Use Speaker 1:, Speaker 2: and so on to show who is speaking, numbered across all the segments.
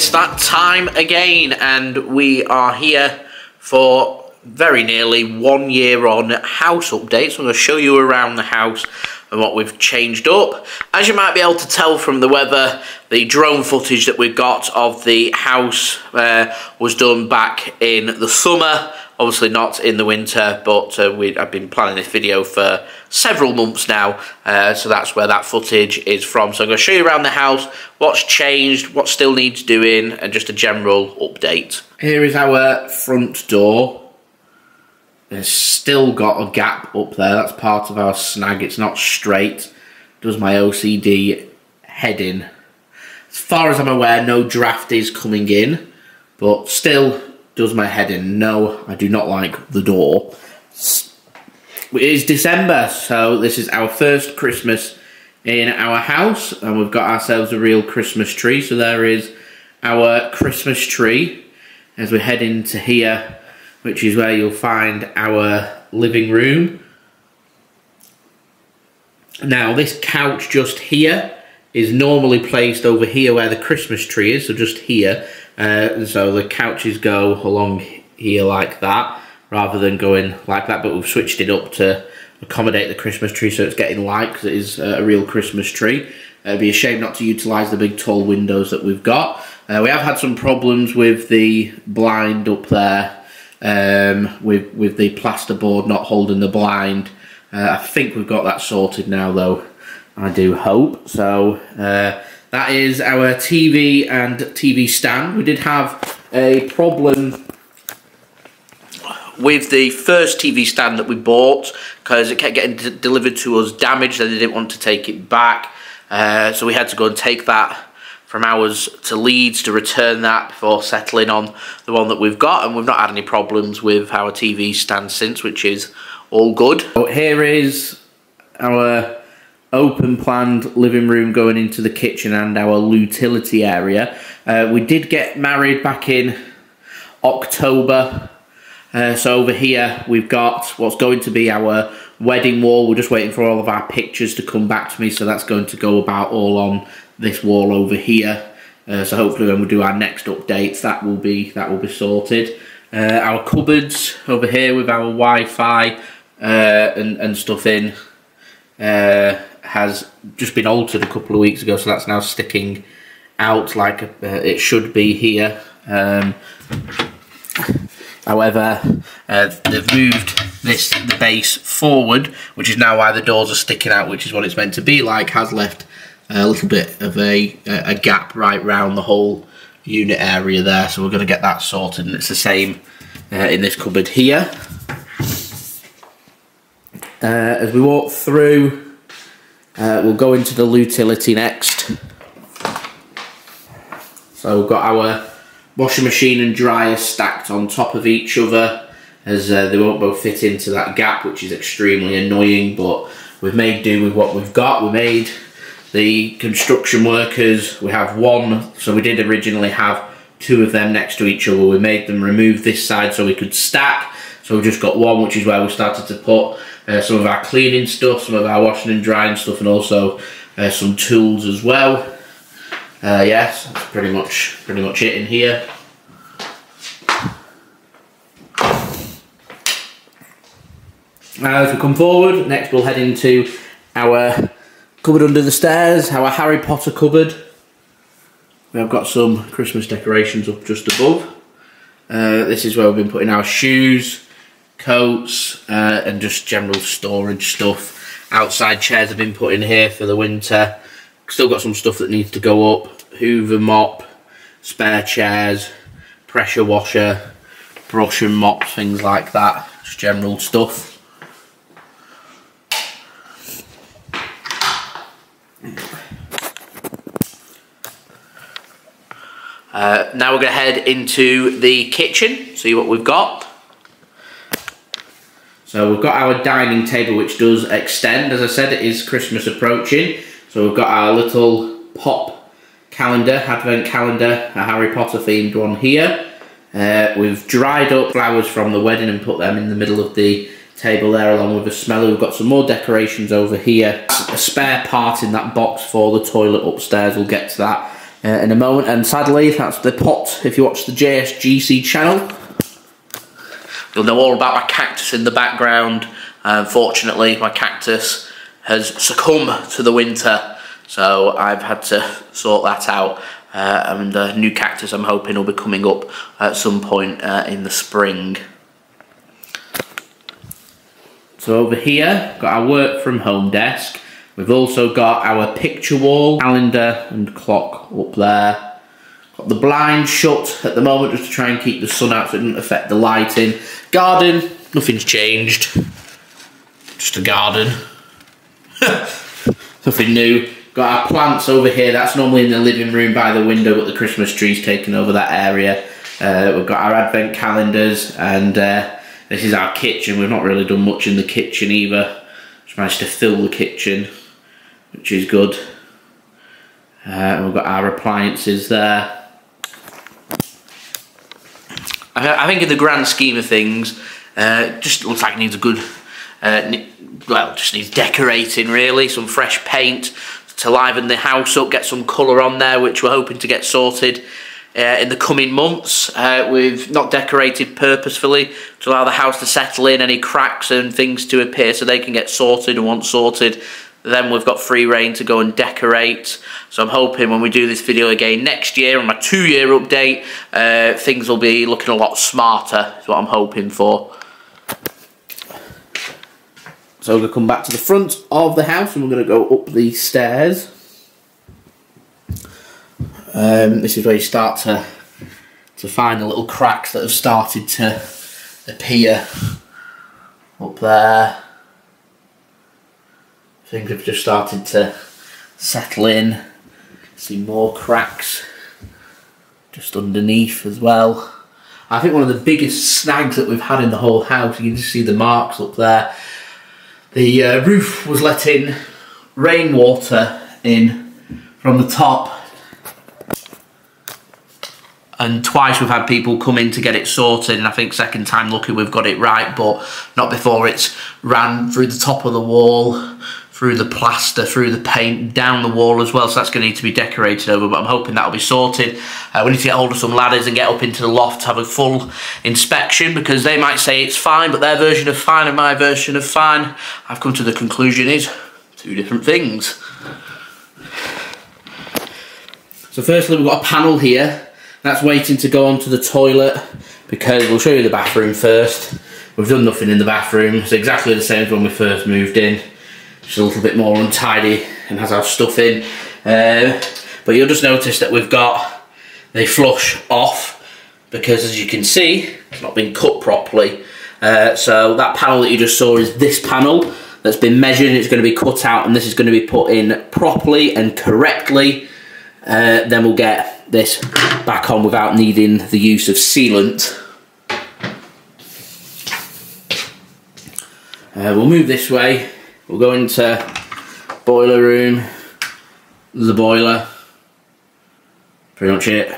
Speaker 1: it's that time again, and we are here for very nearly one year on house updates. I'm going to show you around the house and what we've changed up. As you might be able to tell from the weather, the drone footage that we got of the house uh, was done back in the summer. Obviously not in the winter but uh, we I've been planning this video for several months now uh, so that's where that footage is from. So I'm going to show you around the house what's changed what still needs doing and just a general update. Here is our front door it's still got a gap up there that's part of our snag it's not straight does my OCD heading as far as I'm aware no draft is coming in but still does my head in. No, I do not like the door. It is December, so this is our first Christmas in our house, and we've got ourselves a real Christmas tree. So there is our Christmas tree as we head into here, which is where you'll find our living room. Now, this couch just here is normally placed over here where the Christmas tree is, so just here. Uh, so the couches go along here like that, rather than going like that, but we've switched it up to accommodate the Christmas tree so it's getting light because it is a real Christmas tree. Uh, it'd be a shame not to utilise the big tall windows that we've got. Uh, we have had some problems with the blind up there, um, with, with the plasterboard not holding the blind. Uh, I think we've got that sorted now though. I do hope. So uh, that is our TV and TV stand. We did have a problem with the first TV stand that we bought because it kept getting delivered to us damaged and they didn't want to take it back. Uh, so we had to go and take that from ours to Leeds to return that before settling on the one that we've got and we've not had any problems with our TV stand since which is all good. So here is our open planned living room going into the kitchen and our utility area. Uh, we did get married back in October. Uh, so over here we've got what's going to be our wedding wall. We're just waiting for all of our pictures to come back to me. So that's going to go about all on this wall over here. Uh, so hopefully when we do our next updates that will be that will be sorted. Uh, our cupboards over here with our Wi-Fi uh, and, and stuff in. Uh, has just been altered a couple of weeks ago, so that's now sticking out like uh, it should be here. Um, however, uh, they've moved this the base forward, which is now why the doors are sticking out, which is what it's meant to be like. Has left a little bit of a a gap right round the whole unit area there, so we're going to get that sorted, and it's the same uh, in this cupboard here. Uh, as we walk through uh, we'll go into the utility next. So we've got our washing machine and dryer stacked on top of each other as uh, they won't both fit into that gap which is extremely annoying but we've made do with what we've got. We made the construction workers, we have one, so we did originally have two of them next to each other. We made them remove this side so we could stack. So we've just got one which is where we started to put uh, some of our cleaning stuff, some of our washing and drying stuff, and also uh, some tools as well. Uh, yes, that's pretty much pretty much it in here. As we come forward, next we'll head into our cupboard under the stairs, our Harry Potter cupboard. We have got some Christmas decorations up just above. Uh, this is where we've been putting our shoes, coats uh, and just general storage stuff. Outside chairs have been put in here for the winter. Still got some stuff that needs to go up. Hoover mop, spare chairs, pressure washer, brush and mop, things like that. Just general stuff. Uh, now we're going to head into the kitchen, see what we've got. So we've got our dining table which does extend. As I said, it is Christmas approaching. So we've got our little pop calendar, advent calendar, a Harry Potter themed one here. Uh, we've dried up flowers from the wedding and put them in the middle of the table there along with a smeller. We've got some more decorations over here. A spare part in that box for the toilet upstairs, we'll get to that uh, in a moment. And sadly, that's the pot. If you watch the JSGC channel, you'll know all about my cactus in the background. Unfortunately, my cactus has succumbed to the winter, so I've had to sort that out. Uh, and the new cactus I'm hoping will be coming up at some point uh, in the spring. So over here, got our work from home desk. We've also got our picture wall, calendar and clock up there. Got the blind shut at the moment just to try and keep the sun out so it doesn't affect the lighting. Garden, nothing's changed. Just a garden. Nothing new. Got our plants over here. That's normally in the living room by the window, but the Christmas tree's taken over that area. Uh, we've got our advent calendars and uh, this is our kitchen. We've not really done much in the kitchen either. Just managed to fill the kitchen, which is good. Uh, we've got our appliances there. I think in the grand scheme of things, uh, just looks like it needs a good, uh, well, just needs decorating really, some fresh paint to liven the house up, get some colour on there, which we're hoping to get sorted uh, in the coming months. Uh, we've not decorated purposefully to allow the house to settle in, any cracks and things to appear so they can get sorted and once sorted then we've got free reign to go and decorate. So I'm hoping when we do this video again next year on my two year update, uh, things will be looking a lot smarter is what I'm hoping for. So we're going to come back to the front of the house and we're going to go up the stairs. Um, this is where you start to to find the little cracks that have started to appear up there. Things have just started to settle in. See more cracks just underneath as well. I think one of the biggest snags that we've had in the whole house, you can just see the marks up there. The uh, roof was letting rainwater in from the top and twice we've had people come in to get it sorted and I think second time lucky we've got it right but not before it's ran through the top of the wall through the plaster, through the paint, down the wall as well, so that's going to need to be decorated over, but I'm hoping that'll be sorted. Uh, we need to get hold of some ladders and get up into the loft to have a full inspection, because they might say it's fine, but their version of fine and my version of fine, I've come to the conclusion is two different things. So firstly we've got a panel here, that's waiting to go onto the toilet, because we'll show you the bathroom first. We've done nothing in the bathroom, it's exactly the same as when we first moved in just a little bit more untidy and has our stuff in. Uh, but you'll just notice that we've got the flush off because as you can see, it's not been cut properly. Uh, so that panel that you just saw is this panel that's been measured it's going to be cut out and this is going to be put in properly and correctly. Uh, then we'll get this back on without needing the use of sealant. Uh, we'll move this way We'll go into boiler room, the boiler, pretty much it.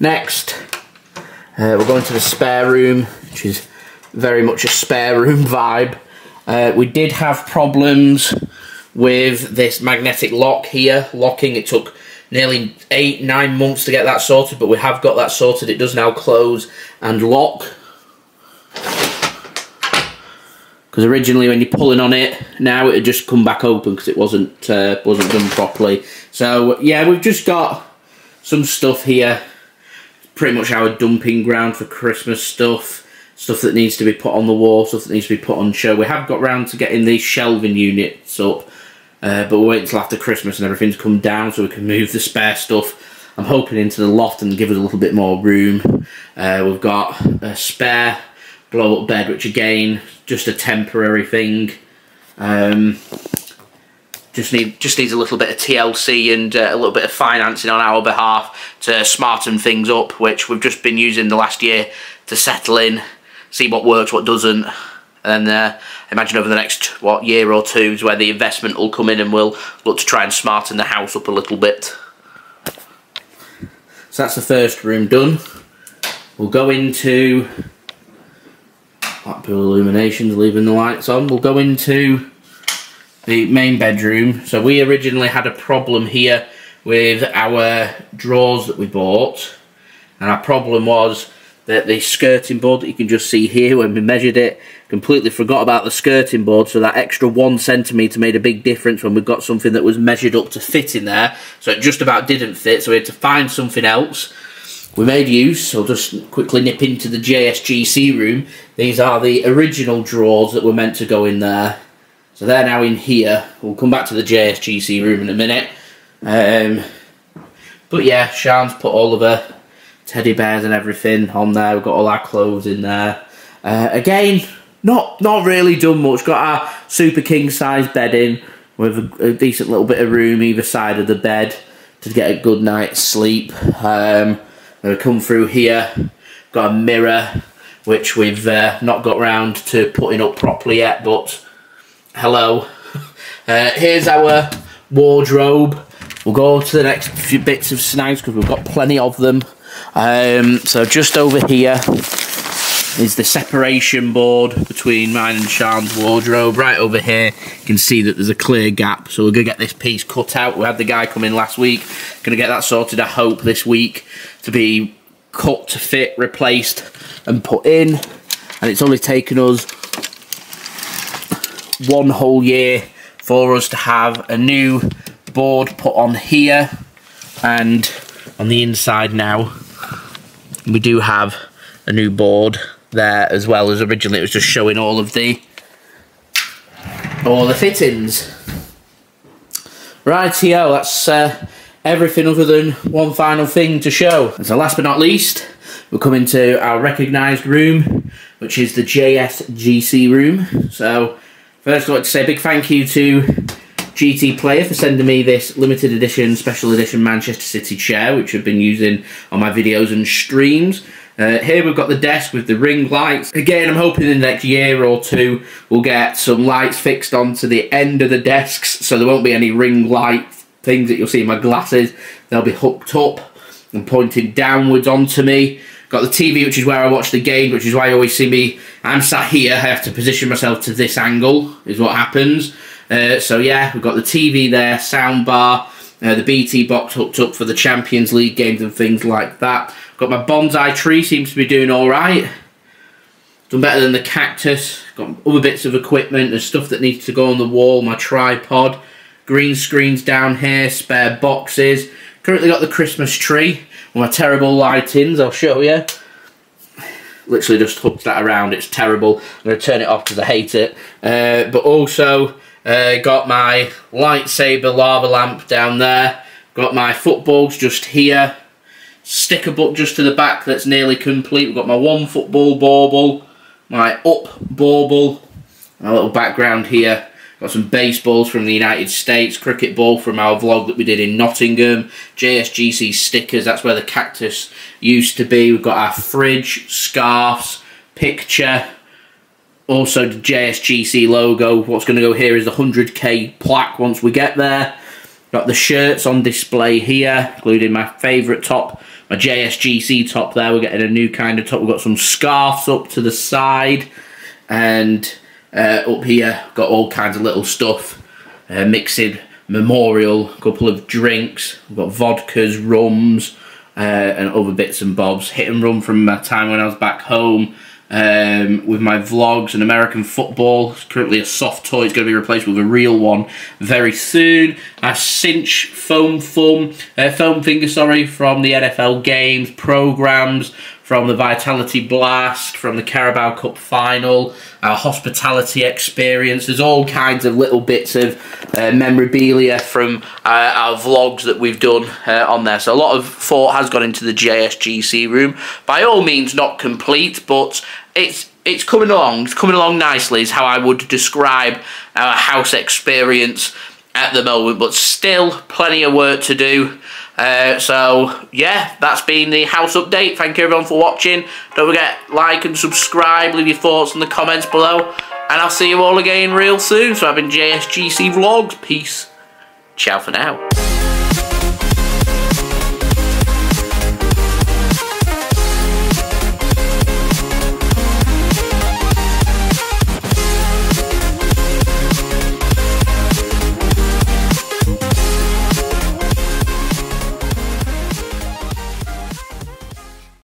Speaker 1: Next, uh, we'll go into the spare room, which is very much a spare room vibe. Uh, we did have problems with this magnetic lock here, locking. It took nearly eight, nine months to get that sorted, but we have got that sorted. It does now close and lock. Because originally when you're pulling on it now it had just come back open because it wasn't uh, wasn't done properly. So yeah we've just got some stuff here. Pretty much our dumping ground for Christmas stuff. Stuff that needs to be put on the wall stuff that needs to be put on show. We have got round to getting these shelving units up uh, but we'll wait until after Christmas and everything's come down so we can move the spare stuff. I'm hoping into the loft and give us a little bit more room. Uh, we've got a spare blow up bed which again just a temporary thing. Um, just need just needs a little bit of TLC and uh, a little bit of financing on our behalf to smarten things up, which we've just been using the last year to settle in, see what works, what doesn't, and uh, imagine over the next what year or two is where the investment will come in, and we'll look to try and smarten the house up a little bit. So that's the first room done. We'll go into Blackpool Illuminations leaving the lights on. We'll go into the main bedroom. So we originally had a problem here with our drawers that we bought. And our problem was that the skirting board that you can just see here when we measured it, completely forgot about the skirting board. So that extra one centimetre made a big difference when we got something that was measured up to fit in there. So it just about didn't fit. So we had to find something else. We made use, I'll just quickly nip into the JSGC room. These are the original drawers that were meant to go in there. So they're now in here. We'll come back to the JSGC room in a minute. Um, but yeah, Sean's put all of her teddy bears and everything on there. We've got all our clothes in there. Uh, again, not not really done much. Got our super king size bed in with a, a, decent little bit of room either side of the bed to get a good night's sleep. Um, we come through here. Got a mirror which we've uh, not got round to putting up properly yet, but hello. Uh, here's our wardrobe. We'll go to the next few bits of snags because we've got plenty of them. Um, so just over here is the separation board between mine and Sean's wardrobe. Right over here, you can see that there's a clear gap. So we're going to get this piece cut out. We had the guy come in last week. Going to get that sorted, I hope, this week to be cut to fit, replaced and put in. And it's only taken us one whole year for us to have a new board put on here and on the inside now we do have a new board there as well as originally it was just showing all of the all the fittings. Right here, that's uh, everything other than one final thing to show. And so last but not least we're coming to our recognised room which is the JSGC room. So first I'd like to say a big thank you to GT Player for sending me this limited edition, special edition Manchester City chair, which I've been using on my videos and streams. Uh, here we've got the desk with the ring lights. Again, I'm hoping in the next year or two we'll get some lights fixed onto the end of the desks so there won't be any ring light things that you'll see in my glasses. They'll be hooked up and pointing downwards onto me. Got the TV, which is where I watch the game, which is why you always see me. I'm sat here, I have to position myself to this angle, is what happens. Uh, so yeah, we've got the TV there, sound bar, uh, the BT box hooked up for the Champions League games and things like that. Got my bonsai tree, seems to be doing alright. Done better than the cactus. Got other bits of equipment, there's stuff that needs to go on the wall, my tripod. Green screens down here, spare boxes. Currently got the Christmas tree with my terrible lightings, I'll show you. Literally just hooked that around, it's terrible. I'm going to turn it off because I hate it. Uh, but also, uh, got my lightsaber lava lamp down there. Got my footballs just here. Sticker book just to the back that's nearly complete. We've got my one football bauble. My up bauble. My little background here. Got some baseballs from the United States, cricket ball from our vlog that we did in Nottingham, JSGC stickers, that's where the cactus used to be. We've got our fridge, scarves, picture, also the JSGC logo. What's going to go here is the 100k plaque once we get there. Got the shirts on display here, including my favourite top, my JSGC top there. We're getting a new kind of top. We've got some scarves up to the side. And uh, up here, got all kinds of little stuff. Uh, mixing memorial, a couple of drinks. We've got vodkas, rums, uh, and other bits and bobs. Hit and run from my time when I was back home um, with my vlogs and American football. It's currently a soft toy. It's going to be replaced with a real one very soon. A cinch foam thumb, uh, foam finger, sorry, from the NFL games, programs, from the Vitality Blast, from the Carabao Cup final, our hospitality experience. There's all kinds of little bits of uh, memorabilia from uh, our vlogs that we've done uh, on there. So a lot of thought has gone into the JSGC room. By all means, not complete, but it's it's coming along. It's coming along nicely. Is how I would describe our house experience at the moment. But still, plenty of work to do. Uh, so, yeah, that's been the house update. Thank you everyone for watching. Don't forget, like and subscribe. Leave your thoughts in the comments below. And I'll see you all again real soon. So I've been JSGC Vlogs. Peace. Ciao for now.